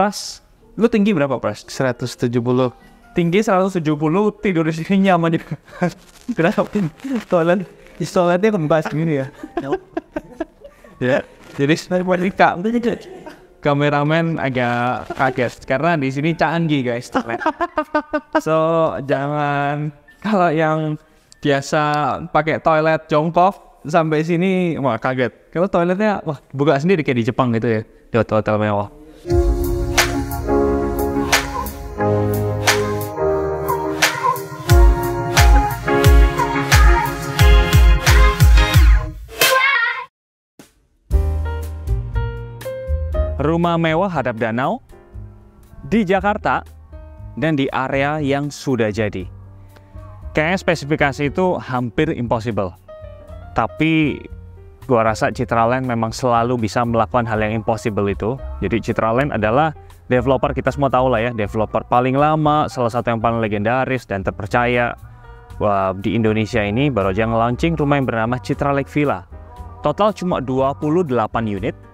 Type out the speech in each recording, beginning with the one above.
Pras, lu tinggi berapa Pras? 170. Tinggi 170, tidur di sini nyaman juga. Kenapa? Toilet, toiletnya kembas gini ya. ya, jadi saya buat kameramen agak kaget karena di sini canggih guys. so jangan kalau yang biasa pakai toilet jongkok sampai sini wah kaget. Kalau toiletnya wah buka sendiri kayak di Jepang gitu ya di hotel-hotel mewah. Rumah mewah hadap danau di Jakarta dan di area yang sudah jadi. Kayaknya spesifikasi itu hampir impossible. Tapi gua rasa Citraland memang selalu bisa melakukan hal yang impossible itu. Jadi Citraland adalah developer kita semua tahu lah ya, developer paling lama, salah satu yang paling legendaris dan terpercaya. Wah, di Indonesia ini baru aja launching rumah yang bernama Citra Lake Villa. Total cuma 28 unit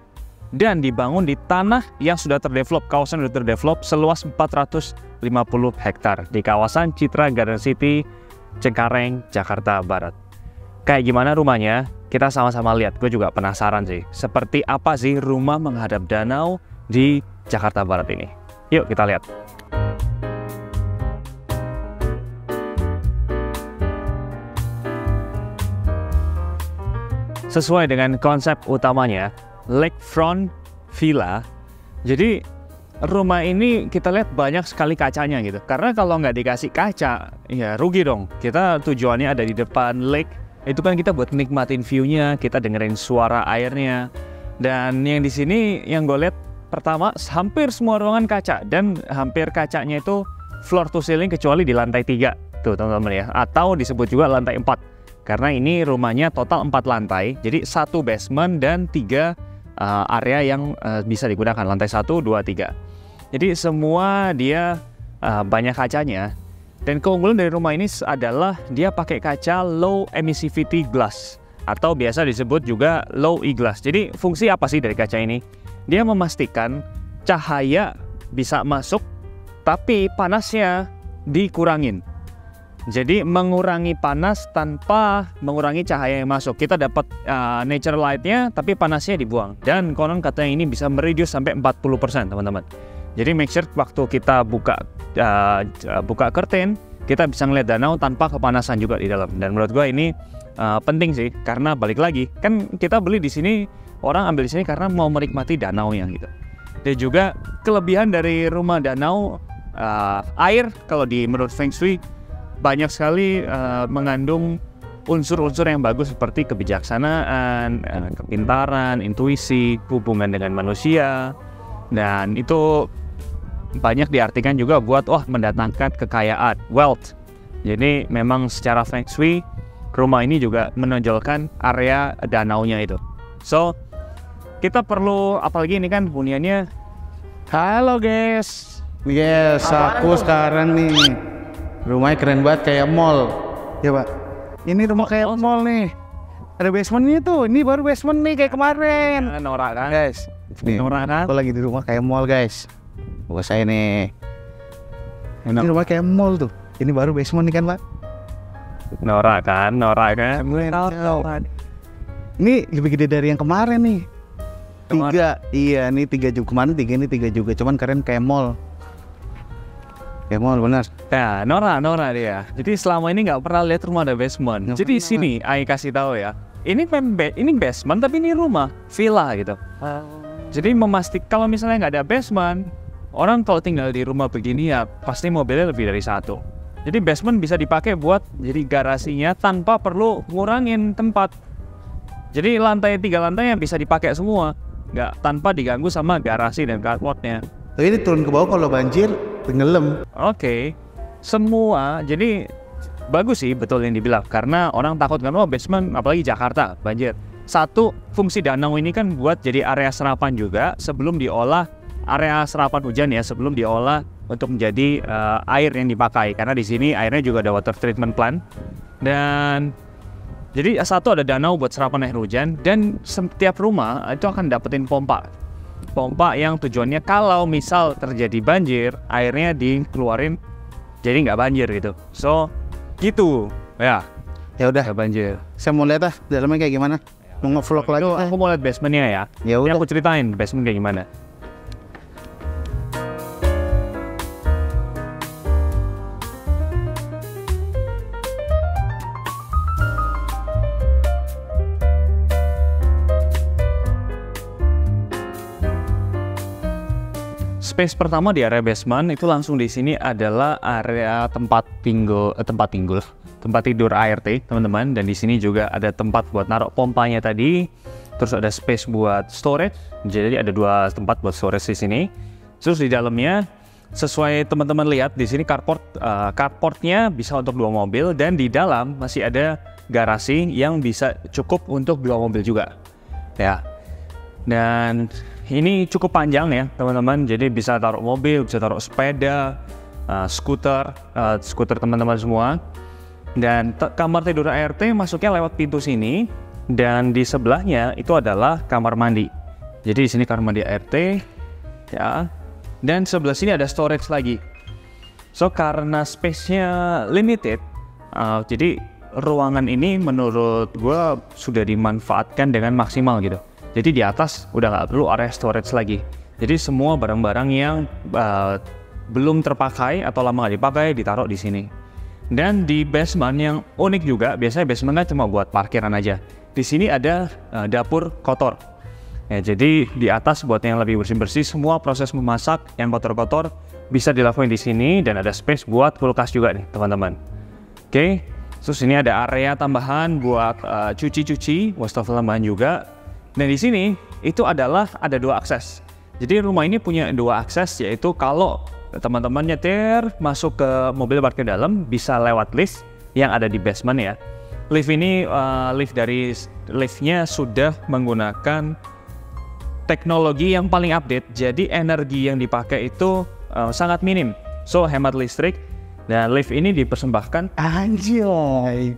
dan dibangun di tanah yang sudah terdevelop, kawasan sudah terdevelop seluas 450 hektar di kawasan Citra Garden City, Cengkareng, Jakarta Barat. Kayak gimana rumahnya? Kita sama-sama lihat. Gue juga penasaran sih. Seperti apa sih rumah menghadap danau di Jakarta Barat ini? Yuk kita lihat. Sesuai dengan konsep utamanya, lakefront villa. Jadi rumah ini kita lihat banyak sekali kacanya gitu. Karena kalau nggak dikasih kaca, ya rugi dong. Kita tujuannya ada di depan lake. Itu kan kita buat nikmatin view-nya, kita dengerin suara airnya. Dan yang di sini yang gue lihat pertama hampir semua ruangan kaca dan hampir kacanya itu floor to ceiling kecuali di lantai tiga tuh teman-teman ya atau disebut juga lantai 4 karena ini rumahnya total 4 lantai jadi satu basement dan tiga uh, area yang uh, bisa digunakan lantai 1, 2, 3. Jadi semua dia uh, banyak kacanya dan keunggulan dari rumah ini adalah dia pakai kaca low emissivity glass atau biasa disebut juga low E glass. Jadi fungsi apa sih dari kaca ini? Dia memastikan cahaya bisa masuk tapi panasnya dikurangin. Jadi mengurangi panas tanpa mengurangi cahaya yang masuk. Kita dapat uh, nature light-nya tapi panasnya dibuang. Dan konon katanya ini bisa mereduce sampai 40% teman-teman. Jadi make sure waktu kita buka uh, buka curtain, kita bisa ngeliat danau tanpa kepanasan juga di dalam. Dan menurut gua ini uh, penting sih karena balik lagi kan kita beli di sini orang ambil di sini karena mau menikmati danau yang gitu. Dan juga kelebihan dari rumah danau uh, air kalau di menurut Feng Shui banyak sekali uh, mengandung unsur-unsur yang bagus seperti kebijaksanaan, uh, kepintaran, intuisi, hubungan dengan manusia, dan itu banyak diartikan juga buat wah mendatangkan kekayaan, wealth. Jadi memang secara feng shui rumah ini juga menonjolkan area danaunya itu. So kita perlu apalagi ini kan huniannya Halo guys. Yes, aku sekarang nih Rumahnya keren banget kayak mall. Ya pak. Ini rumah kayak mall nih. Ada basementnya tuh. Ini baru basement nih kayak kemarin. Ya, norak kan? Guys. Nih, norak kan? Aku lagi di rumah kayak mall guys. Buat saya nih. Enak. Ini rumah kayak mall tuh. Ini baru basement nih kan pak. Norak kan? Norak kan? Norak. Ini lebih gede dari yang kemarin nih. Tiga, iya nih tiga juga kemarin tiga ini tiga juga, cuman keren kayak mall. Ya mau benar. Ya, Nora, Nora dia. Jadi selama ini nggak pernah lihat rumah ada basement. Gak Jadi sini, Ai kasih tahu ya. Ini ini basement tapi ini rumah, villa gitu. Uh. Jadi memastikan kalau misalnya nggak ada basement, orang kalau tinggal di rumah begini ya pasti mobilnya lebih dari satu. Jadi basement bisa dipakai buat jadi garasinya tanpa perlu ngurangin tempat. Jadi lantai tiga lantai yang bisa dipakai semua, nggak tanpa diganggu sama garasi dan carportnya. Tapi ini turun ke bawah kalau banjir tenggelam. Oke. Okay. Semua jadi bagus sih betul yang dibilang karena orang takut kan oh basement apalagi Jakarta banjir. Satu fungsi danau ini kan buat jadi area serapan juga sebelum diolah area serapan hujan ya sebelum diolah untuk menjadi uh, air yang dipakai karena di sini airnya juga ada water treatment plant dan jadi satu ada danau buat serapan air hujan dan setiap rumah itu akan dapetin pompa pompa yang tujuannya kalau misal terjadi banjir, airnya dikeluarin jadi nggak banjir gitu. So gitu ya Ya udah, nggak banjir. saya mau lihat ah dalamnya kayak gimana. Mau ngevlog lagi. Aku mau lihat basementnya ya. Ya udah. aku ceritain basement kayak gimana. Space pertama di area basement itu langsung di sini adalah area tempat tinggal eh, tempat tinggal tempat tidur ART teman-teman. Dan di sini juga ada tempat buat naruh pompanya tadi. Terus ada space buat storage. Jadi ada dua tempat buat storage di sini. Terus di dalamnya sesuai teman-teman lihat di sini carport eh, carportnya bisa untuk dua mobil. Dan di dalam masih ada garasi yang bisa cukup untuk dua mobil juga. Ya. Dan ini cukup panjang ya teman-teman, jadi bisa taruh mobil, bisa taruh sepeda, uh, skuter, uh, skuter teman-teman semua. Dan kamar tidur ART masuknya lewat pintu sini, dan di sebelahnya itu adalah kamar mandi. Jadi di sini kamar mandi ART, ya. Dan sebelah sini ada storage lagi. So karena space-nya limited, uh, jadi ruangan ini menurut gue sudah dimanfaatkan dengan maksimal gitu. Jadi di atas udah nggak perlu area storage lagi. Jadi semua barang-barang yang uh, belum terpakai atau lama nggak dipakai ditaruh di sini. Dan di basement yang unik juga, biasanya basement kan cuma buat parkiran aja. Di sini ada uh, dapur kotor. Ya, jadi di atas buat yang lebih bersih-bersih, semua proses memasak yang kotor-kotor bisa dilakukan di sini dan ada space buat kulkas juga nih, teman-teman. Oke, terus ini ada area tambahan buat uh, cuci-cuci, wastafel tambahan juga. Dan di sini itu adalah ada dua akses. Jadi rumah ini punya dua akses, yaitu kalau teman-teman nyetir masuk ke mobil parkir dalam bisa lewat lift yang ada di basement ya. Lift ini uh, lift dari liftnya sudah menggunakan teknologi yang paling update, jadi energi yang dipakai itu uh, sangat minim. So hemat listrik dan lift ini dipersembahkan Anjay.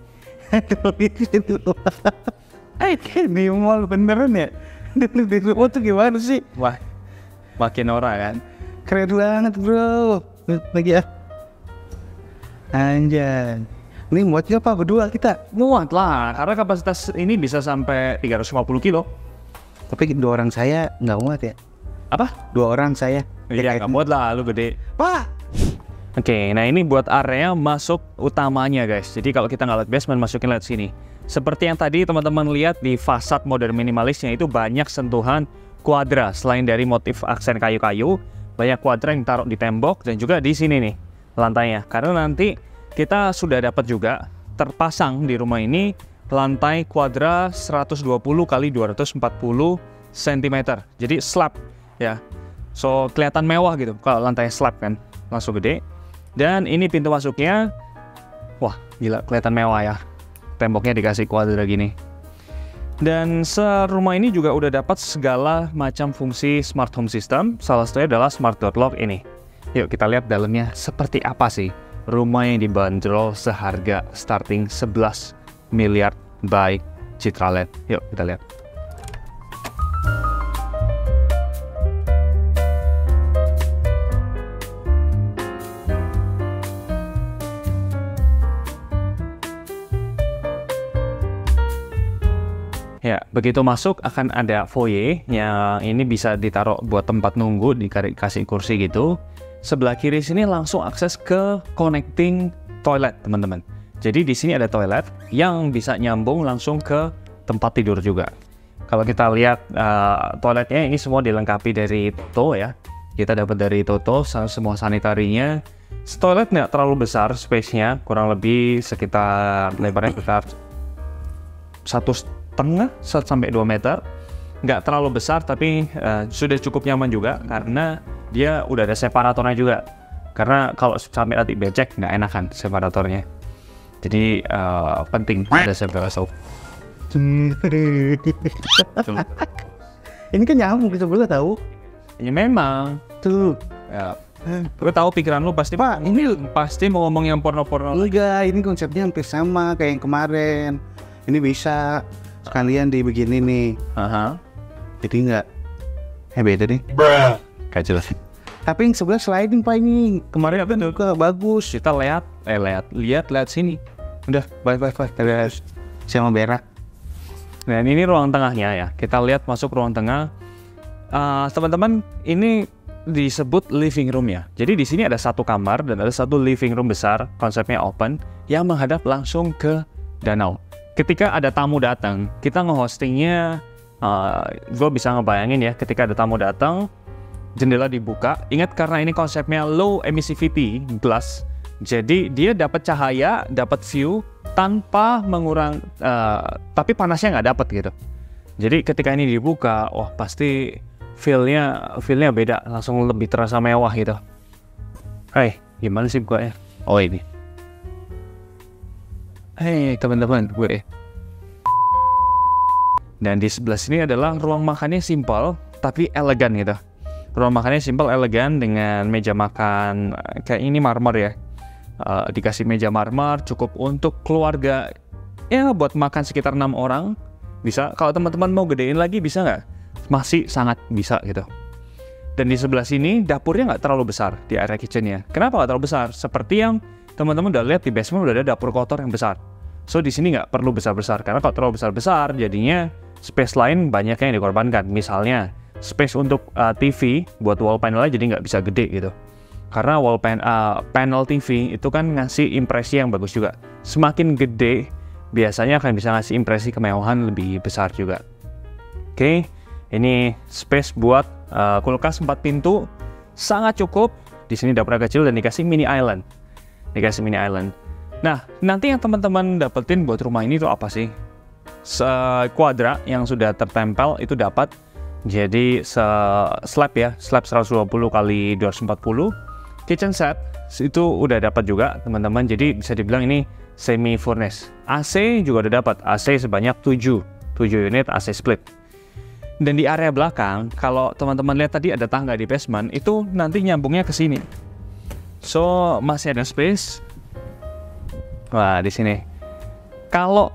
Eh, di mall beneran ya? Di rumah tuh gimana sih? wah makin norak kan. Keren banget bro. Lagi ya. Anjay. Ini muatnya apa berdua kita? Muat lah, karena kapasitas ini bisa sampai 350 kilo. Tapi dua orang saya nggak muat ya. Apa? Dua orang saya. Iya, nggak muat lah, lu gede. Pak. Oke, nah ini buat area masuk utamanya guys. Jadi kalau kita nggak lihat basement, masukin lihat sini. Seperti yang tadi teman-teman lihat di fasad modern minimalisnya itu banyak sentuhan kuadra. Selain dari motif aksen kayu-kayu, banyak kuadra yang taruh di tembok dan juga di sini nih lantainya. Karena nanti kita sudah dapat juga terpasang di rumah ini lantai kuadra 120 kali 240 cm. Jadi slab ya. So kelihatan mewah gitu kalau lantai slab kan. Langsung gede. Dan ini pintu masuknya. Wah, gila kelihatan mewah ya. Temboknya dikasih kuadra gini. Dan serumah ini juga udah dapat segala macam fungsi smart home system. Salah satunya adalah smart door lock ini. Yuk kita lihat dalamnya seperti apa sih rumah yang dibanderol seharga starting 11 miliar by Citraland. Yuk kita lihat. Begitu masuk akan ada foyer yang ini bisa ditaruh buat tempat nunggu, dikasih kursi gitu. Sebelah kiri sini langsung akses ke connecting toilet, teman-teman. Jadi di sini ada toilet yang bisa nyambung langsung ke tempat tidur juga. Kalau kita lihat uh, toiletnya ini semua dilengkapi dari Toto ya. Kita dapat dari Toto semua sanitarinya. Toilet nggak terlalu besar space-nya, kurang lebih sekitar lebarnya sekitar satu setengah sampai 2 meter. Nggak terlalu besar tapi uh, sudah cukup nyaman juga karena dia udah ada separatornya juga. Karena kalau sampai nanti becek nggak enakan separatornya. Jadi uh, penting ada separator. Ini kan kita berdua tahu. ya memang. Tuh. ya. Gue tahu pikiran lu pasti Pak, ini pasti mau ngomong yang porno-porno. Enggak, ini konsepnya hampir sama kayak yang kemarin. Ini bisa sekalian dibegini nih. Aha. Jadi enggak Eh beda nih. Gak jelas. Tapi yang sebelah sliding pak ini. Kemarin apa tuh? Ke bagus. Kita lihat, eh lihat, lihat, lihat sini. Udah, bye bye bye. Terus sama berak. Dan ini ruang tengahnya ya. Kita lihat masuk ruang tengah. Eh, teman-teman, ini disebut living room ya. Jadi di sini ada satu kamar dan ada satu living room besar, konsepnya open, yang menghadap langsung ke danau. Ketika ada tamu datang, kita nge-hostingnya, gue bisa ngebayangin ya, ketika ada tamu datang, jendela dibuka. Ingat karena ini konsepnya low emissivity glass, jadi dia dapat cahaya, dapat view tanpa mengurang, eh, tapi panasnya nggak dapat gitu. Jadi ketika ini dibuka, wah pasti feel-nya feel-nya beda, langsung lebih terasa mewah gitu. Hai, gimana sih bukanya? Oh ini. Hei teman-teman, gue. Dan di sebelah sini adalah ruang makannya simpel tapi elegan gitu. Ruang makannya simpel elegan dengan meja makan eh, kayak ini marmer ya. Eh, dikasih meja marmer cukup untuk keluarga ya buat makan sekitar enam orang bisa. Kalau teman-teman mau gedein lagi bisa nggak? Masih sangat bisa gitu. Dan di sebelah sini dapurnya nggak terlalu besar di area kitchennya. Kenapa nggak terlalu besar? Seperti yang teman-teman udah lihat di basement udah ada dapur kotor yang besar. So di sini nggak perlu besar-besar karena kalau terlalu besar-besar jadinya space lain banyak yang dikorbankan. Misalnya space untuk uh, TV buat wall panelnya jadi nggak bisa gede gitu. Karena wall pan, uh, panel TV itu kan ngasih impresi yang bagus juga. Semakin gede biasanya akan bisa ngasih impresi kemewahan lebih besar juga. Oke, ini space buat uh, kulkas 4 pintu sangat cukup. Di sini dapur kecil dan dikasih mini island. Dikasih mini island. Nah, nanti yang teman-teman dapetin buat rumah ini tuh apa sih? Sekuadra yang sudah tertempel itu dapat jadi se slab ya, slab 120 kali 240. Kitchen set itu udah dapat juga teman-teman. Jadi bisa dibilang ini semi furnace. AC juga udah dapat. AC sebanyak 7. 7 unit AC split. Dan di area belakang, kalau teman-teman lihat tadi ada tangga di basement, itu nanti nyambungnya ke sini. So, masih ada space. Wah, di sini. Kalau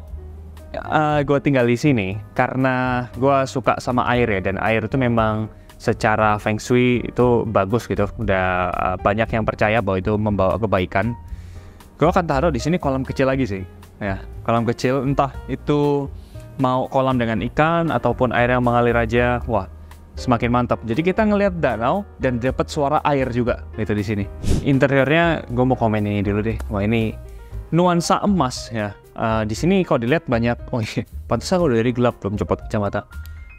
uh, gue tinggal di sini, karena gue suka sama air ya, dan air itu memang secara feng shui itu bagus gitu. Udah uh, banyak yang percaya bahwa itu membawa kebaikan. Gue akan taruh di sini kolam kecil lagi sih. Ya, kolam kecil entah itu mau kolam dengan ikan ataupun air yang mengalir aja. Wah, semakin mantap. Jadi kita ngelihat danau dan dapat suara air juga gitu di sini. Interiornya gue mau komen ini dulu deh. Wah ini nuansa emas ya. Uh, di sini kalau dilihat banyak, oh iya, pantas aku udah dari gelap belum copot kacamata.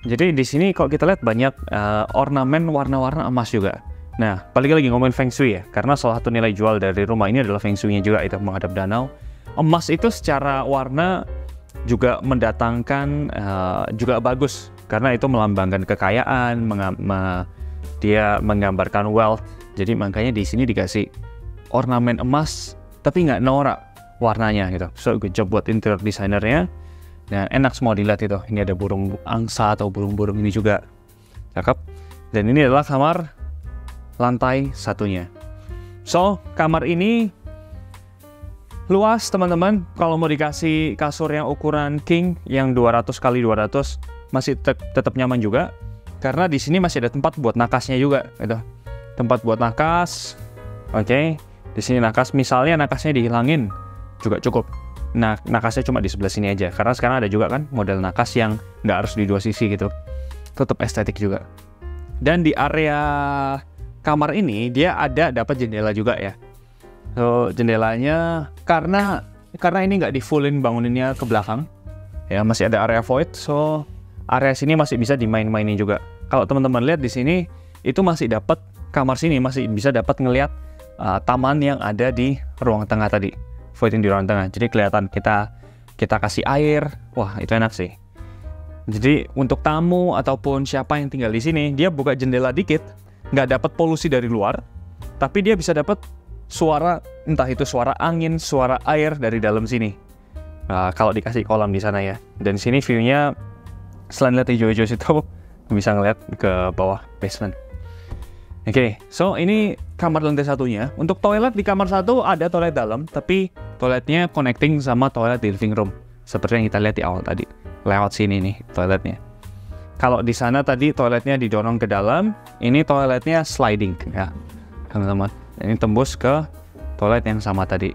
Jadi di sini kalau kita lihat banyak uh, ornamen warna-warna emas juga. Nah, balik lagi ngomongin feng shui ya, karena salah satu nilai jual dari rumah ini adalah feng shui-nya juga itu menghadap danau. Emas itu secara warna juga mendatangkan uh, juga bagus karena itu melambangkan kekayaan, dia menggambarkan wealth. Jadi makanya di sini dikasih ornamen emas tapi nggak norak warnanya gitu. So good job buat interior desainernya. Dan enak semua dilihat itu. Ini ada burung angsa atau burung-burung ini juga. Cakep. Dan ini adalah kamar lantai satunya. So, kamar ini luas teman-teman. Kalau mau dikasih kasur yang ukuran king yang 200 kali 200 masih tetap, tetap nyaman juga. Karena di sini masih ada tempat buat nakasnya juga gitu. Tempat buat nakas. Oke. Okay. Di sini nakas misalnya nakasnya dihilangin juga cukup. Nah, nakasnya cuma di sebelah sini aja. Karena sekarang ada juga kan model nakas yang nggak harus di dua sisi gitu. Tetap estetik juga. Dan di area kamar ini dia ada dapat jendela juga ya. So, jendelanya karena karena ini nggak di fullin banguninnya ke belakang. Ya, masih ada area void. So, area sini masih bisa dimain-mainin juga. Kalau teman-teman lihat di sini itu masih dapat kamar sini masih bisa dapat ngelihat uh, taman yang ada di ruang tengah tadi voiding di ruang tengah. Jadi kelihatan kita kita kasih air, wah itu enak sih. Jadi untuk tamu ataupun siapa yang tinggal di sini, dia buka jendela dikit, nggak dapat polusi dari luar, tapi dia bisa dapat suara entah itu suara angin, suara air dari dalam sini. Nah, kalau dikasih kolam di sana ya. Dan sini view-nya selain lihat hijau-hijau situ bisa ngeliat ke bawah basement. Oke, okay, so ini kamar lantai satunya. Untuk toilet di kamar satu ada toilet dalam, tapi toiletnya connecting sama toilet di living room. Seperti yang kita lihat di awal tadi. Lewat sini nih toiletnya. Kalau di sana tadi toiletnya didorong ke dalam, ini toiletnya sliding ya, teman-teman. Ini tembus ke toilet yang sama tadi.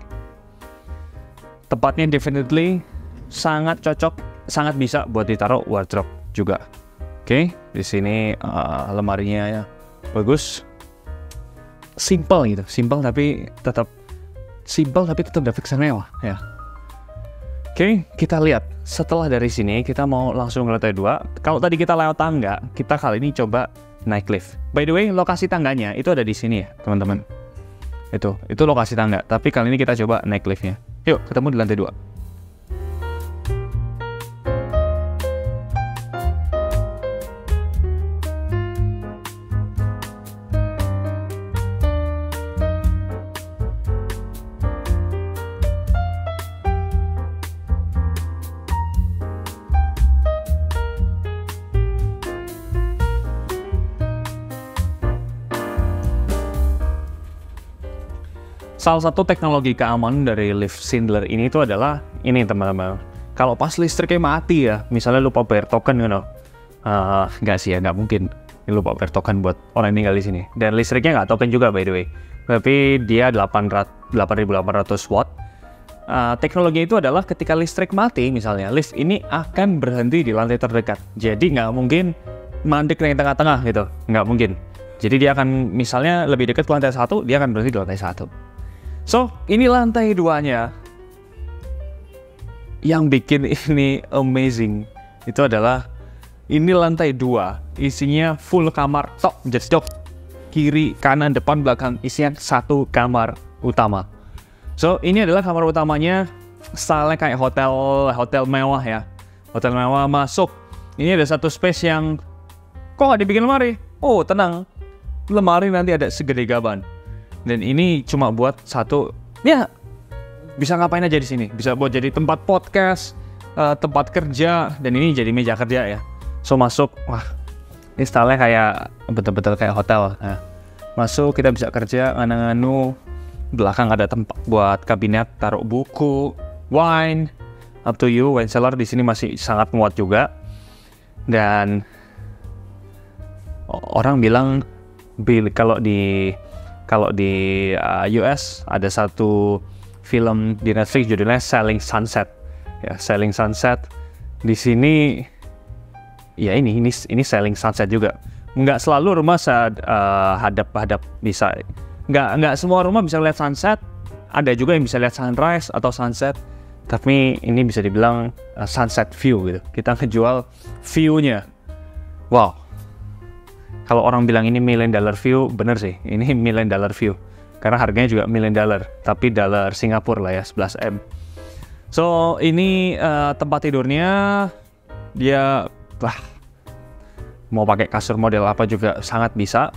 Tempatnya definitely sangat cocok, sangat bisa buat ditaruh wardrobe juga. Oke, di sini uh, lemarinya ya bagus, simple gitu, simple tapi tetap simple tapi tetap dapat kesan mewah ya. Oke, kita lihat setelah dari sini kita mau langsung ke lantai 2. Kalau tadi kita lewat tangga, kita kali ini coba naik lift. By the way, lokasi tangganya itu ada di sini ya, teman-teman. Itu, itu lokasi tangga. Tapi kali ini kita coba naik liftnya. Yuk, ketemu di lantai 2. Salah satu teknologi keamanan dari lift Schindler ini itu adalah ini teman-teman. Kalau pas listriknya mati ya, misalnya lupa bayar token, you know. Uh, nggak sih ya, nggak mungkin. Ini lupa bayar token buat orang yang tinggal di sini. Dan listriknya nggak token juga by the way. Tapi dia 800, 8800 watt. Uh, teknologi itu adalah ketika listrik mati misalnya, lift ini akan berhenti di lantai terdekat. Jadi nggak mungkin mandek di tengah-tengah gitu, nggak mungkin. Jadi dia akan misalnya lebih dekat ke lantai satu, dia akan berhenti di lantai satu. So, ini lantai duanya. Yang bikin ini amazing itu adalah ini lantai dua, isinya full kamar, tok, just dok. Kiri, kanan, depan, belakang, isinya satu kamar utama. So, ini adalah kamar utamanya, style kayak hotel hotel mewah ya. Hotel mewah masuk. Ini ada satu space yang kok dibikin lemari? Oh, tenang. Lemari nanti ada segede gaban dan ini cuma buat satu ya bisa ngapain aja di sini. Bisa buat jadi tempat podcast uh, tempat kerja dan ini jadi meja kerja ya. So masuk wah ini style kayak betul-betul kayak hotel. Nah, masuk kita bisa kerja nganu-nganu belakang ada tempat buat kabinet taruh buku wine. Up to you wine cellar di sini masih sangat muat juga. Dan orang bilang kalau di kalau di uh, US ada satu film di Netflix judulnya Selling Sunset. Ya, Selling Sunset. Di sini ya ini ini ini Selling Sunset juga. Nggak selalu rumah saat uh, hadap-hadap bisa. Nggak nggak semua rumah bisa lihat sunset. Ada juga yang bisa lihat sunrise atau sunset. Tapi ini bisa dibilang uh, sunset view gitu. Kita ngejual view-nya. Wow, kalau orang bilang ini million dollar view, bener sih, ini million dollar view. Karena harganya juga million dollar, tapi dollar Singapura lah ya, 11M. So, ini uh, tempat tidurnya, dia, wah, mau pakai kasur model apa juga sangat bisa.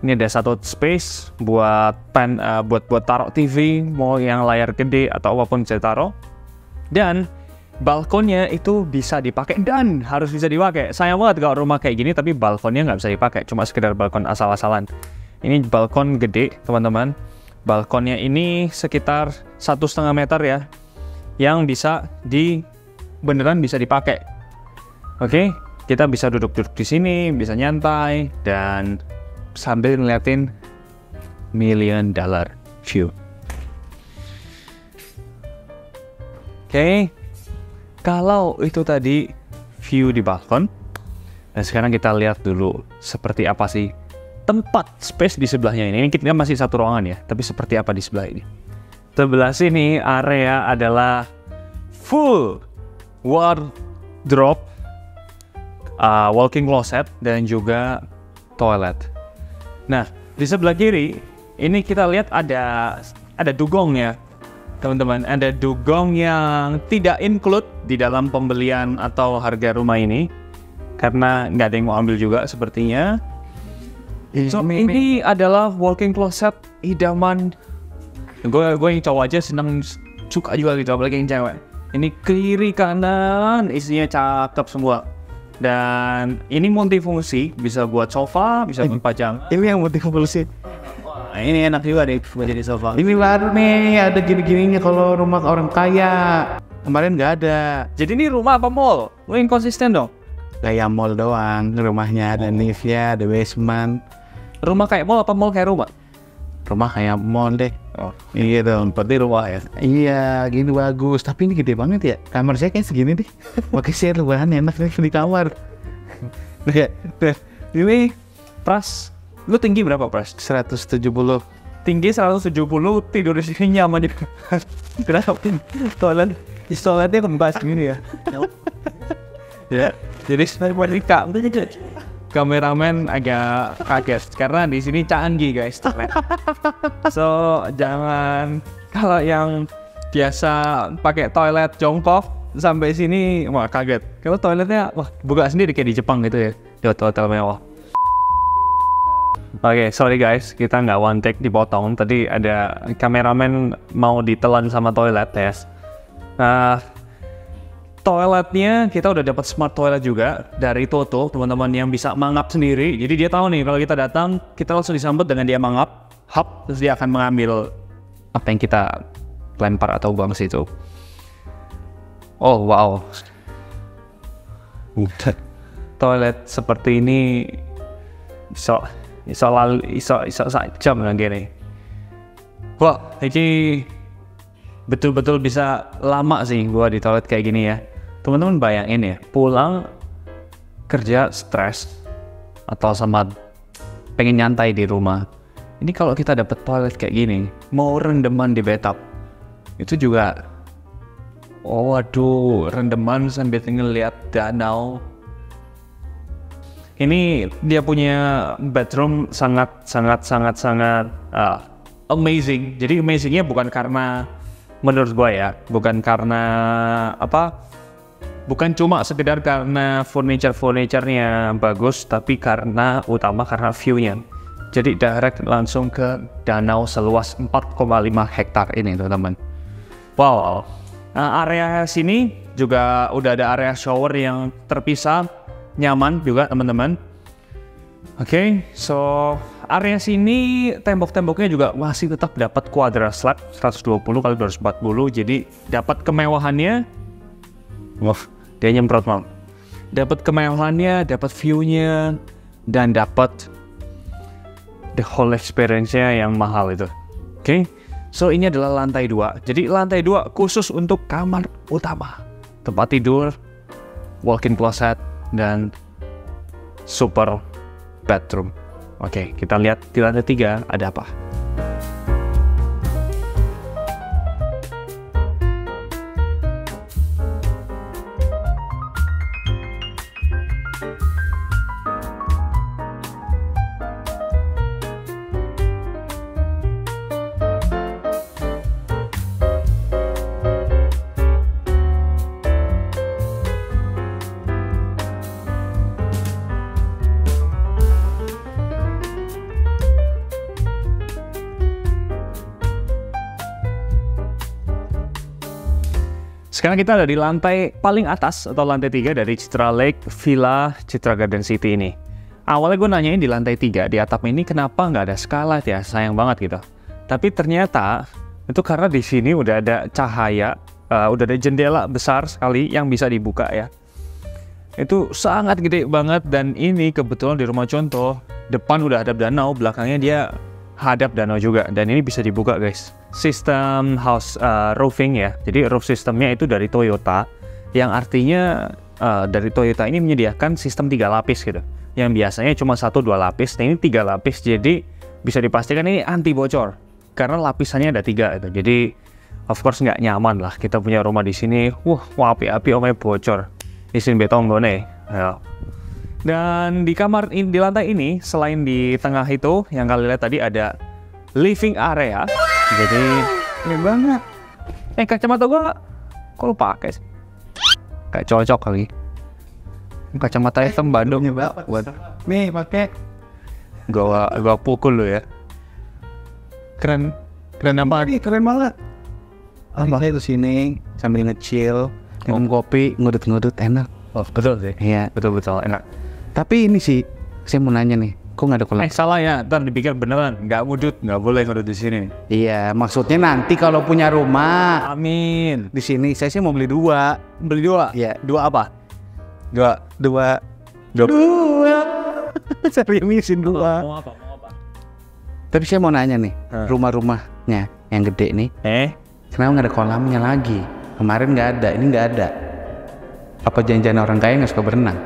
Ini ada satu space buat pen, uh, buat buat taruh TV, mau yang layar gede atau apa pun bisa taruh. Dan balkonnya itu bisa dipakai dan harus bisa dipakai. Sayang banget kalau rumah kayak gini tapi balkonnya nggak bisa dipakai, cuma sekedar balkon asal-asalan. Ini balkon gede, teman-teman. Balkonnya ini sekitar satu setengah meter ya, yang bisa di beneran bisa dipakai. Oke, kita bisa duduk-duduk di sini, bisa nyantai dan sambil ngeliatin million dollar view. Oke, kalau itu tadi view di balkon, dan sekarang kita lihat dulu seperti apa sih tempat space di sebelahnya ini. Ini kita masih satu ruangan ya, tapi seperti apa di sebelah ini. Sebelah sini area adalah full wardrobe, uh, walking closet, dan juga toilet. Nah, di sebelah kiri ini kita lihat ada ada dugong ya teman-teman. Ada dugong yang tidak include di dalam pembelian atau harga rumah ini. Karena nggak ada yang mau ambil juga sepertinya. So ini adalah walking closet idaman. Gue gue yang cowok aja seneng suka juga gitu apalagi yang cewek. Ini kiri kanan isinya cakep semua. Dan ini multifungsi bisa buat sofa bisa buat pajang ini yang multifungsi Nah, ini enak juga deh buat jadi sofa. Ini baru nih, ada gini-gininya kalau rumah orang kaya. Kemarin nggak ada. Jadi ini rumah apa mall? Lu yang konsisten dong. kayak mall doang rumahnya ada liftnya ada basement Rumah kayak mall apa mall kayak rumah? rumah kayak mall deh Oh, iya dong berarti rumah ya. iya gini bagus tapi ini gede banget ya kamar saya kayak segini deh pakai share bahan enak nih di kamar ini Pras, lu tinggi berapa Pras? 170 Tinggi 170, tidur di sini nyaman juga. Kenapa? Toilet, toiletnya kembas gini ya. ya, jadi saya wanita. Kameramen agak kaget karena di sini canggih guys. So jangan kalau yang biasa pakai toilet jongkok sampai sini wah kaget. Kalau toiletnya wah buka sendiri kayak di Jepang gitu ya di hotel-hotel mewah. Oke, sorry guys, kita nggak one take dipotong. Tadi ada kameramen mau ditelan sama toilet ya. Nah, toiletnya kita udah dapat smart toilet juga dari Toto, teman-teman yang bisa mangap sendiri. Jadi dia tahu nih kalau kita datang, kita langsung disambut dengan dia mangap, hap, terus dia akan mengambil apa yang kita lempar atau buang ke situ. Oh wow, toilet seperti ini iso iso lal iso iso sak jam lah gini. Wah, ini betul-betul bisa lama sih gua di toilet kayak gini ya. Teman-teman bayangin ya, pulang kerja stres atau sama pengen nyantai di rumah. Ini kalau kita dapat toilet kayak gini, mau rendeman di bathtub, itu juga Oh waduh, rendeman sambil ngeliat danau. Ini dia punya bedroom sangat sangat sangat sangat ah, amazing. Jadi amazingnya bukan karena menurut gue ya, bukan karena apa? Bukan cuma sekedar karena furniture furniturenya bagus, tapi karena utama karena view-nya. Jadi direct langsung ke danau seluas 4,5 hektar ini teman-teman. Wow, Nah, area sini juga udah ada area shower yang terpisah, nyaman juga teman-teman. Oke, so area sini tembok-temboknya juga masih tetap dapat quadra slab 120 kali 240, jadi dapat kemewahannya. Wah, dia nyemprot mal. Dapat kemewahannya, dapat view-nya, dan dapat the whole experience-nya yang mahal itu. Oke. So ini adalah lantai dua. Jadi lantai dua khusus untuk kamar utama, tempat tidur, walk-in closet dan super bedroom. Oke, kita lihat di lantai tiga ada apa. Sekarang kita ada di lantai paling atas atau lantai tiga dari Citra Lake Villa Citra Garden City ini. Awalnya gue nanyain di lantai tiga di atap ini kenapa nggak ada skylight ya, sayang banget gitu. Tapi ternyata itu karena di sini udah ada cahaya, uh, udah ada jendela besar sekali yang bisa dibuka ya. Itu sangat gede banget dan ini kebetulan di rumah contoh depan udah ada danau, belakangnya dia hadap danau juga dan ini bisa dibuka guys. Sistem house uh, roofing ya. Jadi roof sistemnya itu dari Toyota yang artinya uh, dari Toyota ini menyediakan sistem tiga lapis gitu. Yang biasanya cuma satu dua lapis, nah ini tiga lapis jadi bisa dipastikan ini anti bocor karena lapisannya ada tiga itu. Jadi of course nggak nyaman lah kita punya rumah di sini. Wah, api-api omnya bocor. Isin beton gone. Ya. Dan di kamar in, di lantai ini selain di tengah itu yang kalian lihat tadi ada living area. Jadi Keren banget. eh kacamata gua kok lu pakai sih? Kayak cocok kali. Kacamata hitam Bandung. Buat Nih pakai. gua gua pukul lu ya. Keren. Keren apa? Ih, keren banget. Apa? Saya tuh sini sambil nge-chill, minum kopi, ngudut-ngudut enak. Oh, betul sih. Iya. Betul betul enak. Tapi ini sih, saya mau nanya nih, kok nggak ada kolam? Eh salah ya, ntar dipikir beneran, nggak ngudut, nggak boleh ngudut di sini. Iya, maksudnya nanti kalau punya rumah Amin. di sini, saya sih mau beli dua. Beli dua. Iya, Dua apa? dua, dua Dua. Saya misin dua. Mau apa? Mau apa? Tapi saya mau nanya nih, rumah-rumahnya yang gede nih, Eh, kenapa nggak ada kolamnya lagi? Kemarin nggak ada, ini nggak ada. Apa janjian orang kaya nggak suka berenang?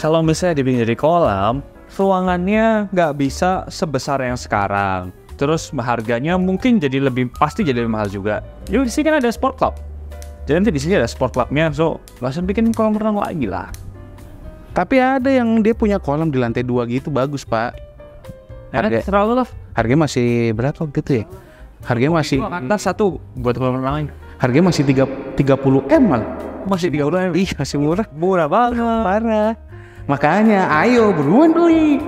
Kalau misalnya dibikin jadi kolam, ruangannya nggak bisa sebesar yang sekarang. Terus harganya mungkin jadi lebih pasti jadi lebih mahal juga. Jadi di sini kan ada sport club. Jadi nanti di sini ada sport clubnya, so usah bikin kolam renang lagi lah. Tapi ada yang dia punya kolam di lantai dua gitu bagus pak. Harga- terlalu lah. Harganya masih berapa gitu ya? Harganya masih Atas satu buat kolam renang. harganya masih tiga 30 m malah. Masih tiga bulan. Ih masih murah. Murah banget. Parah. Makanya ayo buruan beli.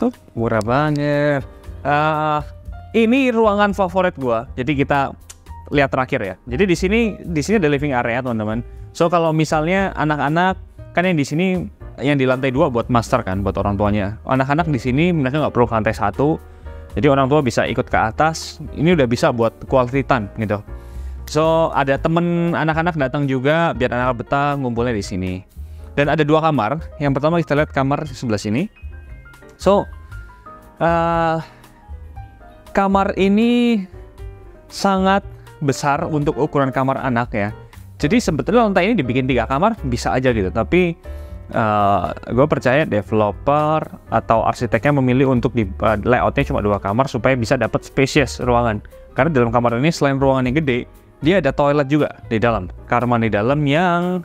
Murah banget. Eh, ini ruangan favorit gua. Jadi kita lihat terakhir ya. Jadi di sini di sini ada living area teman-teman. So kalau misalnya anak-anak kan yang di sini yang di lantai dua buat master kan buat orang tuanya. Anak-anak di sini mereka nggak perlu ke lantai satu. Jadi orang tua bisa ikut ke atas. Ini udah bisa buat quality time gitu. So ada temen anak-anak datang juga biar anak betah ngumpulnya di sini. Dan ada dua kamar. Yang pertama kita lihat kamar sebelah sini. So eh, kamar ini sangat besar untuk ukuran kamar anak ya. Jadi sebetulnya lantai ini dibikin tiga kamar bisa aja gitu. Tapi gue percaya developer atau arsiteknya memilih untuk di eh, layoutnya cuma dua kamar supaya bisa dapat spacious ruangan. Karena dalam kamar ini selain ruangan yang gede, dia ada toilet juga di dalam. Kamar mandi dalam yang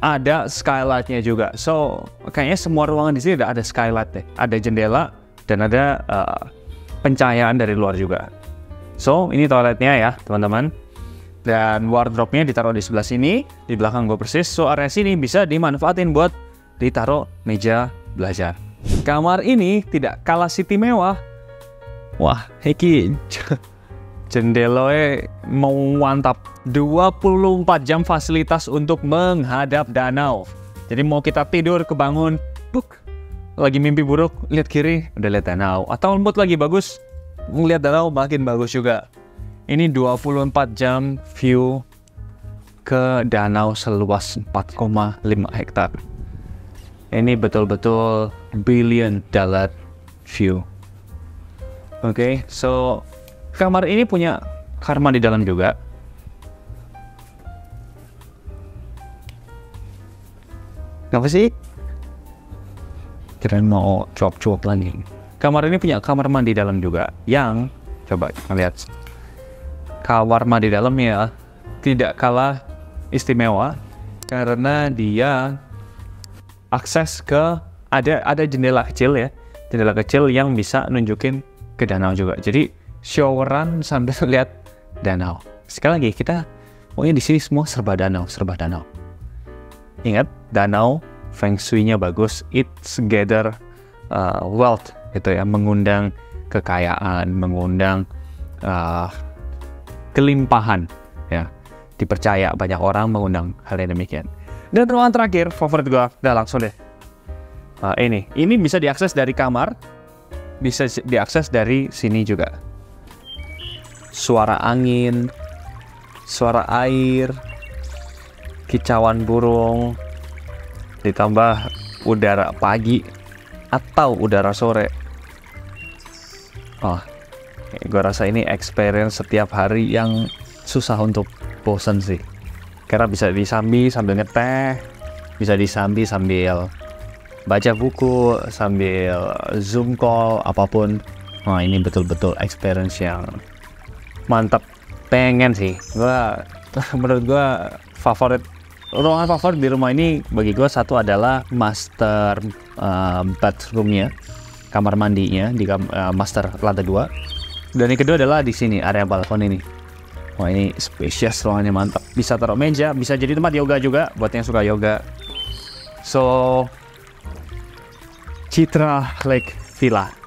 ada skylightnya juga. So kayaknya semua ruangan di sini ada ada skylight deh. Ada jendela dan ada eh, pencahayaan dari luar juga. So ini toiletnya ya teman-teman. Dan wardrobe-nya ditaruh di sebelah sini, di belakang gue persis. So area sini bisa dimanfaatin buat ditaruh meja belajar. Kamar ini tidak kalah city mewah. Wah, Heki jendelanya mau mantap 24 jam fasilitas untuk menghadap danau. Jadi mau kita tidur kebangun buk lagi mimpi buruk lihat kiri udah lihat danau. Atau mood lagi bagus ngeliat danau makin bagus juga. Ini 24 jam view ke danau seluas 4,5 hektar. Ini betul-betul billion dollar view. Oke, so kamar ini punya kamar di dalam juga. Kenapa sih? Kirain mau cuap-cuap lagi. Kamar ini punya kamar mandi dalam juga yang coba lihat kamar mandi dalamnya tidak kalah istimewa karena dia akses ke ada ada jendela kecil ya jendela kecil yang bisa nunjukin ke danau juga jadi showeran sambil lihat danau. Sekali lagi kita pokoknya di sini semua serba danau serba danau. Ingat danau feng shui-nya bagus. It's gather uh, wealth gitu ya. Mengundang kekayaan mengundang uh, kelimpahan ya. Dipercaya banyak orang mengundang hal yang demikian. Dan ruangan terakhir favorit gua udah langsung deh. Uh, ini. Ini bisa diakses dari kamar bisa diakses dari sini juga suara angin suara air kicauan burung ditambah udara pagi atau udara sore. Oh gue rasa ini experience setiap hari yang susah untuk bosen sih. Karena bisa disambi sambil ngeteh bisa disambi sambil baca buku sambil zoom call apa pun. Wah ini betul-betul experience yang mantap pengen sih. Gua menurut gua favorit ruangan favorit di rumah ini bagi gua satu adalah master uh, bathroomnya kamar mandinya di uh, master lantai dua. Dan yang kedua adalah di sini area balkon ini. Wah ini spacious ruangannya mantap bisa taruh meja bisa jadi tempat yoga juga buat yang suka yoga. So Citra Lake Villa.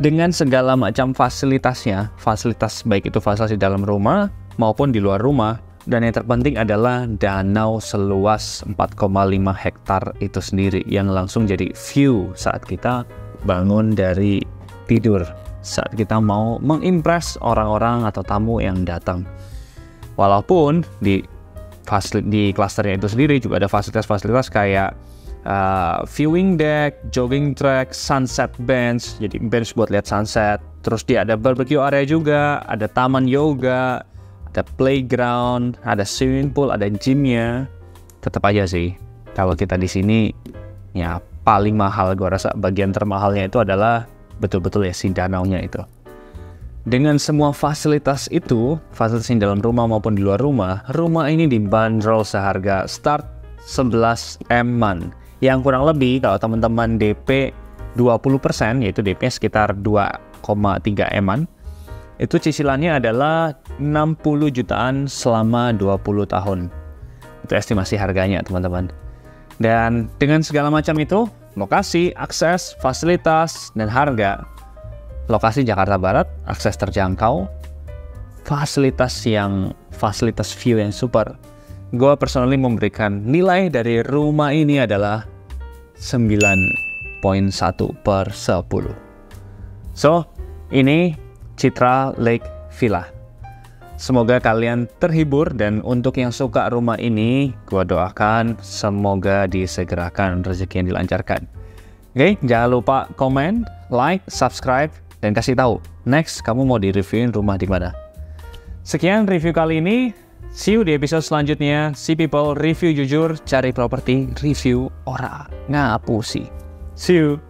Dengan segala macam fasilitasnya, fasilitas baik itu fasilitas di dalam rumah maupun di luar rumah, dan yang terpenting adalah danau seluas 4,5 hektar itu sendiri yang langsung jadi view saat kita bangun dari tidur, saat kita mau mengimpress orang-orang atau tamu yang datang. Walaupun di di klasternya itu sendiri juga ada fasilitas-fasilitas kayak uh, viewing deck, jogging track, sunset bench, jadi bench buat lihat sunset. Terus dia ada barbecue area juga, ada taman yoga, ada playground, ada swimming pool, ada gymnya. Tetap aja sih, kalau kita di sini ya paling mahal gue rasa bagian termahalnya itu adalah betul-betul ya si danaunya itu. Dengan semua fasilitas itu, fasilitas di dalam rumah maupun di luar rumah, rumah ini dibanderol seharga start 11 M-an yang kurang lebih kalau teman-teman DP 20% yaitu DP sekitar 2,3 eman itu cicilannya adalah 60 jutaan selama 20 tahun. Itu estimasi harganya teman-teman. Dan dengan segala macam itu lokasi, akses, fasilitas, dan harga lokasi Jakarta Barat, akses terjangkau fasilitas yang fasilitas view yang super gue personally memberikan nilai dari rumah ini adalah 9.1 per 10. So, ini Citra Lake Villa. Semoga kalian terhibur dan untuk yang suka rumah ini, gue doakan semoga disegerakan rezeki yang dilancarkan. Oke, okay, jangan lupa komen, like, subscribe, dan kasih tahu next kamu mau di-reviewin rumah di mana. Sekian review kali ini. See you di episode selanjutnya. See people review jujur, cari properti, review ora ngapusi. See you.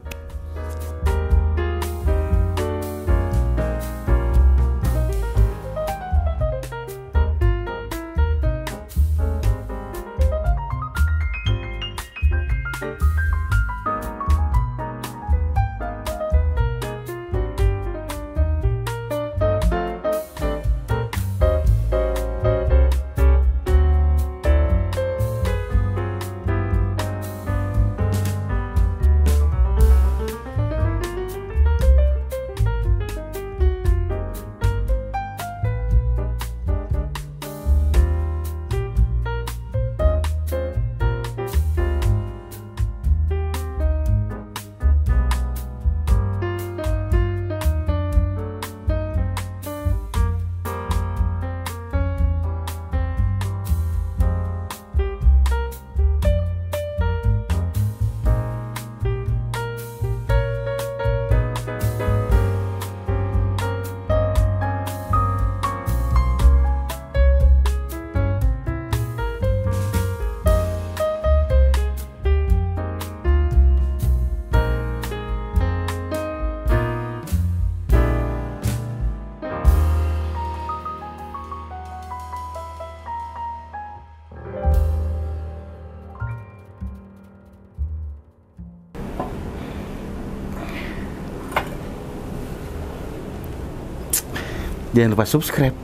Jangan lupa subscribe.